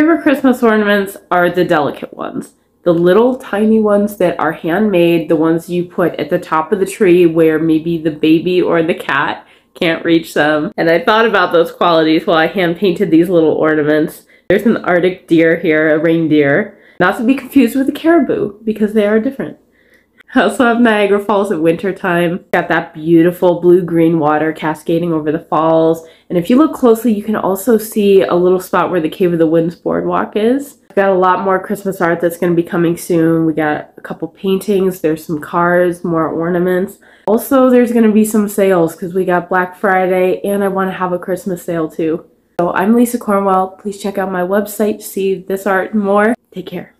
favorite Christmas ornaments are the delicate ones. The little tiny ones that are handmade, the ones you put at the top of the tree where maybe the baby or the cat can't reach them. And I thought about those qualities while I hand painted these little ornaments. There's an Arctic deer here, a reindeer. Not to be confused with a caribou, because they are different. Also have Niagara Falls at winter time. Got that beautiful blue-green water cascading over the falls. And if you look closely, you can also see a little spot where the Cave of the Winds boardwalk is. We've got a lot more Christmas art that's going to be coming soon. We got a couple paintings, there's some cars, more ornaments. Also, there's going to be some sales because we got Black Friday and I want to have a Christmas sale too. So I'm Lisa Cornwell. Please check out my website to see this art and more. Take care.